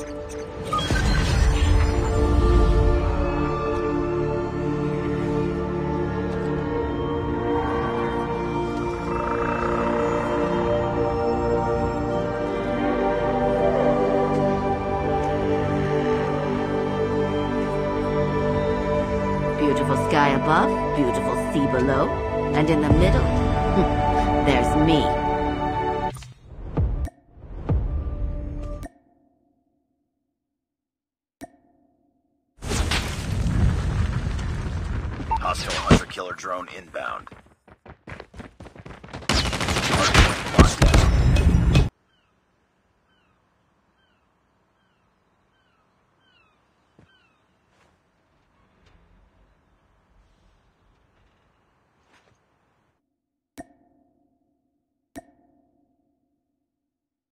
Beautiful sky above, beautiful sea below, and in the middle, there's me. Hostile hunter-killer drone inbound.